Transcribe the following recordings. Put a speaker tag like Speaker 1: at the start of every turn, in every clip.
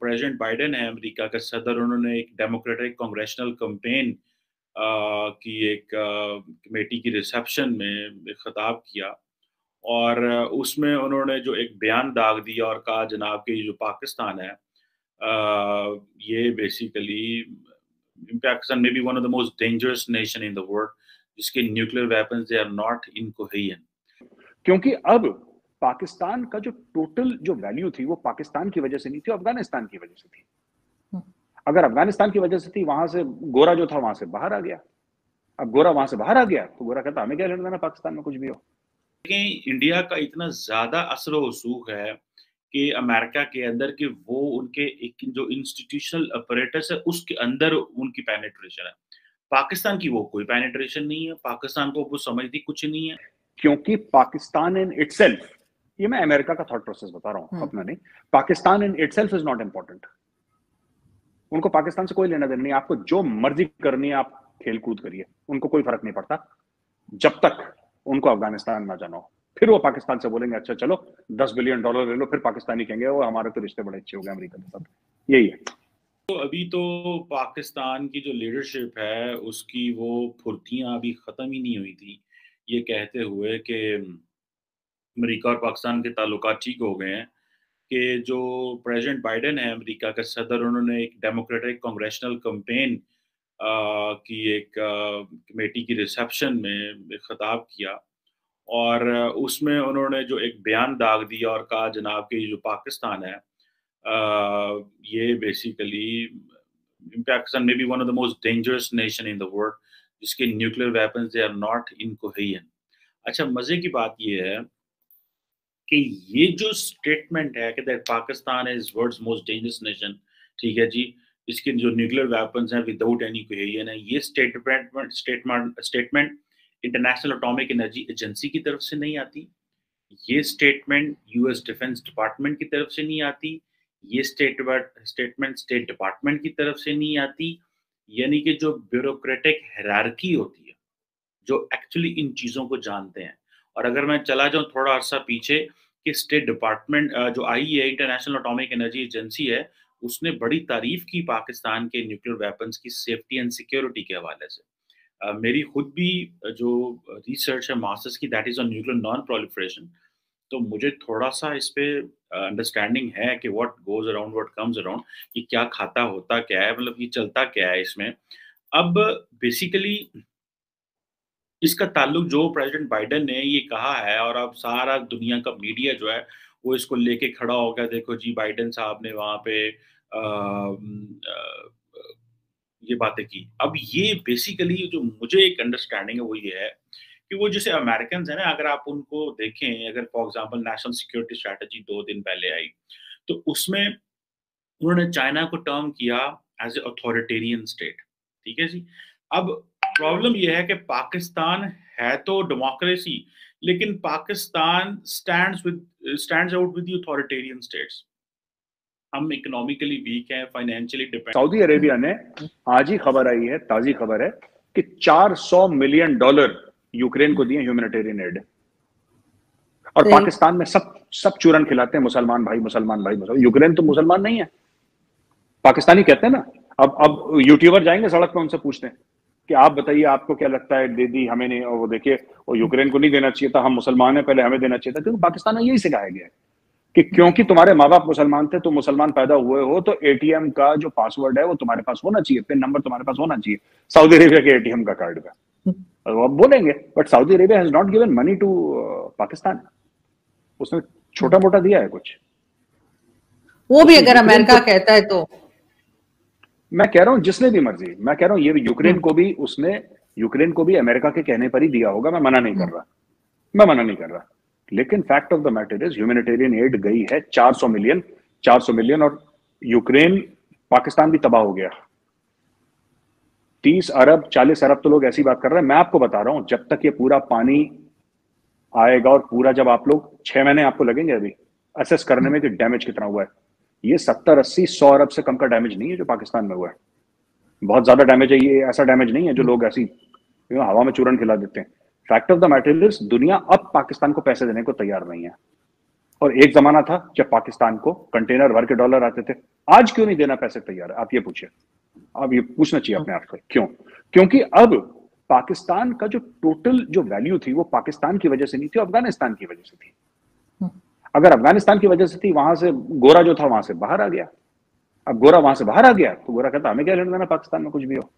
Speaker 1: President Biden है America के, सदर उन्होंने एक डेमोक्रेटिक कांग्रेशनल कैंपेन की एक कमेटी की रिसेप्शन में खिताब किया। और उसमें उन्होंने जो एक बयान दाग दिया और कहा, जनाब, कि जो पाकिस्तान है ये basically Pakistan may be one of the most dangerous nation in the world जिसके nuclear weapons they are not incoherent
Speaker 2: क्योंकि अब पाकिस्तान का जो टोटल जो वैल्यू थी वो पाकिस्तान की वजह से नहीं थी अफ़गानिस्तान की वजह से थी। हम्म। अगर अफ़गानिस्तान की वजह से थी वहाँ से गोरा जो था वहाँ से बाहर आ गया। अब गोरा वहाँ से बाहर आ गया तो गोरा कहता हमें क्या लेना पाकिस्तान में कुछ भी हो?
Speaker 1: लेकिन इंडिया का इतना ज़्यादा असर वसूख है कि अमेरिका के अंदर कि वो उनके एक जो इंस्टीट्यूशनल ऑपरेटर्स है उसके अंदर उनकी पेनेट्रेशन है। पाकिस्तान की वो कोई पेनेट्रेशन नहीं है पाकिस्तान को वो समझती कुछ नहीं है।
Speaker 2: क्योंकि पाकिस्तान इन इटसेल्फ ये मैं अमेरिका का थॉट प्रोसेस बता रहा हूँ हम्म। अपना नहीं। Pakistan in itself is not important उनको पाकिस्तान से कोई लेना देना नहीं। आपको जो मर्ज़ी करनी है आप खेल कूद करिए। उनको कोई फ़र्क नहीं पड़ता। जब तक उनको अफ़गानिस्तान ना जाना। हो फिर वो पाकिस्तान से बोलेंगे अच्छा चलो दस बिलियन डॉलर ले लो। फिर पाकिस्तानी कहेंगे वो हमारे तो रिश्ते बड़े अच्छे हो गए अमरीका के साथ। यही है।
Speaker 1: तो अभी तो पाकिस्तान की जो लीडरशिप है उसकी वो फुर्तियाँ अभी ख़त्म ही नहीं हुई थी। ये कहते हुए कि अमेरिका और पाकिस्तान के ताल्लुक ठीक हो गए हैं कि जो प्रेसिडेंट बाइडेन है अमेरिका का सदर उन्होंने एक डेमोक्रेटिक कांग्रेशनल कैंपेन की एक कमेटी की रिसेप्शन में खिताब किया और उसमें उन्होंने जो एक बयान दाग दिया और कहा जनाब कि जो पाकिस्तान है आ, ये basically Pakistan may be one of the most dangerous nation in the world जिसके nuclear weapons they are not incoherent अच्छा मज़े की बात ये है कि ये जो स्टेटमेंट है कि that Pakistan is world's most dangerous nation ठीक है जी? इसके जो न्यूक्लियर वेपन्स हैं विदाउट एनी कोहेरियन है ये statement statement statement international atomic energy agency की तरफ़ से नहीं आती। ये स्टेटमेंट यूएस डिफेंस डिपार्टमेंट की तरफ़ से नहीं आती। ये स्टेटमेंट स्टेटमेंट स्टेट डिपार्टमेंट की तरफ़ से नहीं आती। यानी कि जो ब्यूरोक्रेटिक हैरारकी होती है, जो एक्चुअली इन चीज़ों को जानते हैं और अगर मैं चला जाऊँ थोड़ा अर्सा पीछे कि स्टेट डिपार्टमेंट जो आई है इंटरनेशनल अटोमिक एनर्जी एजेंसी है उसने बड़ी तारीफ़ की पाकिस्तान के न्यूक्लियर वेपन्स की सेफ्टी एंड सिक्योरिटी के हवाले से। uh, मेरी खुद भी जो रिसर्च है मास्टर्स की that is on nuclear non proliferation तो मुझे थोड़ा सा इस पे अंडरस्टैंडिंग है कि what goes around what comes around कि क्या खाता होता क्या है मतलब ये चलता क्या है इसमें। अब बेसिकली इसका ताल्लुक जो प्रेसिडेंट बाइडेन ने ये कहा है और अब सारा दुनिया का मीडिया जो है वो इसको लेके खड़ा हो गया देखो जी बाइडेन साहब ने वहाँ पे आ, आ, ये बातें की। अब ये बेसिकली जो मुझे एक अंडरस्टैंडिंग है वो ये है कि वो जैसे अमेरिकन है ना अगर आप उनको देखें अगर for example national security strategy दो दिन पहले आई तो उसमें उन्होंने चाइना को टर्म किया एज ए अथॉरिटेरियन स्टेट ठीक है जी? अब प्रॉब्लम यह है कि पाकिस्तान है तो डेमोक्रेसी लेकिन Pakistan stands with stands out with authoritarian states हम इकोनॉमिकली वीक हैं फाइनेंशियली डिपेंड
Speaker 2: सऊदी अरेबिया ने आज ही खबर आई है ताजी खबर है कि 400 मिलियन डॉलर यूक्रेन को दिए ह्यूमैनिटेरियन एड और पाकिस्तान में सब सब चूरन खिलाते हैं मुसलमान भाई मुसलमान भाई मुसलमान यूक्रेन तो मुसलमान नहीं है। पाकिस्तानी कहते हैं ना अब अब यूट्यूबर जाएँगे सड़क पे उनसे पूछते हैं। कि आप बताइए आपको क्या लगता है दे दी हमें नहीं और वो देखिए वो यूक्रेन को नहीं देना चाहिए था हम मुसलमान हैं पहले हमें देना चाहिए था क्योंकि पाकिस्तान में यही सिखाया गया है कि क्योंकि तुम्हारे माँ बाप मुसलमान थे तो मुसलमान पैदा हुए हो तो एटीएम का जो पासवर्ड है वो तुम्हारे पास होना चाहिए पिन नंबर तुम्हारे पास होना चाहिए सऊदी अरेबिया के एटीएम का कार्ड का। वो आप बोलेंगे but Saudi Arabia has not given money to Pakistan. उसने छोटा मोटा दिया है कुछ।
Speaker 3: वो भी अगर अमेरिका कहता है तो।
Speaker 2: मैं कह रहा हूँ जिसने भी मर्ज़ी मैं कह रहा हूँ ये यूक्रेन हम्म। को भी उसने यूक्रेन को भी अमेरिका के कहने पर ही दिया होगा मैं मना नहीं कर हम्म। रहा। मैं मना नहीं कर रहा। लेकिन fact of the matter is humanitarian aid गई है 400 मिलियन 400 मिलियन और यूक्रेन पाकिस्तान भी तबाह हो गया। 30 अरब 40 अरब तो लोग ऐसी बात कर रहे हैं। मैं आपको बता रहा हूँ जब तक ये पूरा पानी आएगा और पूरा जब आप लोग छह महीने आपको लगेंगे अभी असेस करने में कि डैमेज कितना हुआ है। ये सत्तर अस्सी, सौ अरब से कम का डैमेज नहीं है जो पाकिस्तान में हुआ है। बहुत ज़्यादा डैमेज है, ये ऐसा डैमेज नहीं है जो लोग ऐसी हवा में चूरन खिला देते हैं। फैक्ट ऑफ़ द मैटर दुनिया अब पाकिस्तान को पैसे देने को तैयार नहीं है। और एक जमाना था जब पाकिस्तान को कंटेनर भर के डॉलर आते थे। आज क्यों नहीं देना पैसे तैयार? है आप ये पूछिए। आप ये पूछना चाहिए अपने आप को क्यों? क्योंकि अब पाकिस्तान का जो टोटल जो वैल्यू थी वो पाकिस्तान की वजह से नहीं थी, अफ़गानिस्तान की वजह से थी। अगर अफ़गानिस्तान की वजह से थी, वहाँ से गोरा जो था, वहाँ से बाहर आ गया। अब गोरा वहाँ से बाहर आ गया तो गोरा कहता, हमें क्या लेना देना पाकिस्तान में, कुछ भी हो?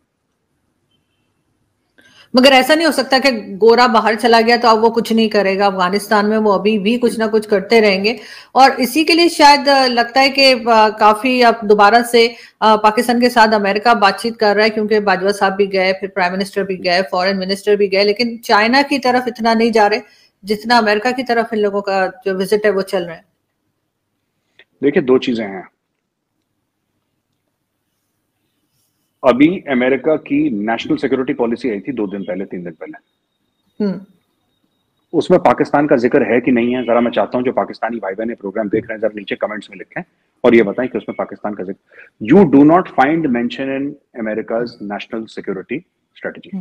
Speaker 3: मगर ऐसा नहीं हो सकता कि गोरा बाहर चला गया तो अब वो कुछ नहीं करेगा। अफ़गानिस्तान में वो अभी भी कुछ ना कुछ करते रहेंगे। और इसी के लिए शायद लगता है कि काफ़ी अब दोबारा से पाकिस्तान के साथ अमेरिका बातचीत कर रहा है, क्योंकि बाजवा साहब भी गए, फिर प्राइम मिनिस्टर भी गए, फॉरेन मिनिस्टर भी गए, लेकिन चाइना की तरफ़ इतना नहीं जा रहे। जितना अमेरिका की तरफ़ इन लोगों का जो विज़िट है वो चल रहा है।
Speaker 2: देखिए दो चीज़ें हैं। अभी अमेरिका की नेशनल सिक्योरिटी पॉलिसी आई थी दो दिन पहले तीन दिन पहले। हम्म। उसमें पाकिस्तान का ज़िक्र है कि नहीं है? जरा मैं चाहता हूँ जो पाकिस्तानी भाई बहन प्रोग्राम देख रहे हैं जरा नीचे कमेंट्स में लिखें और ये बताएँ कि उसमें पाकिस्तान का ज़िक्र you do not find mention in America national security strategy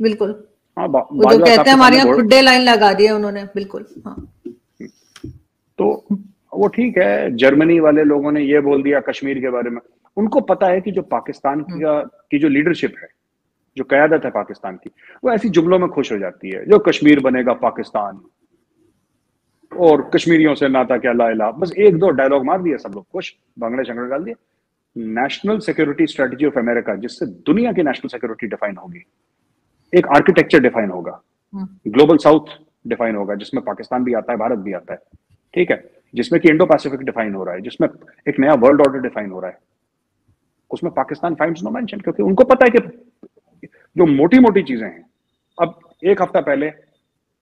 Speaker 3: बिल्कुल। हाँ वो जो कहते हैं हमारे यहाँ खुड्डे लाइन लगा दी है उन्होंने बिल्कुल हाँ।
Speaker 2: तो वो ठीक है जर्मनी वाले लोगों ने ये बोल दिया कश्मीर के बारे में। उनको पता है कि जो पाकिस्तान की हम्म। की जो लीडरशिप है जो क्यादत है पाकिस्तान की वो ऐसी जुमलों में खुश हो जाती है जो कश्मीर बनेगा पाकिस्तान। और कश्मीरियों से नाता क्या ला ला बस एक दो डायलॉग मार दिया सब लोग खुश बांग्ला शंकर डाल दिया national security strategy of America जिससे दुनिया की नेशनल सिक्योरिटी डिफाइन होगी। एक आर्किटेक्चर डिफाइन होगा। ग्लोबल साउथ डिफाइन होगा जिसमें पाकिस्तान भी आता है भारत भी आता है। ठीक है? जिसमें कि इंडो पैसिफिक डिफाइन हो रहा है जिसमें एक नया वर्ल्ड ऑर्डर डिफाइन हो रहा है। उसमें पाकिस्तान फाइंड्स नो मेंशन क्योंकि उनको पता है कि जो मोटी मोटी चीज़ें हैं। अब एक हफ़्ता पहले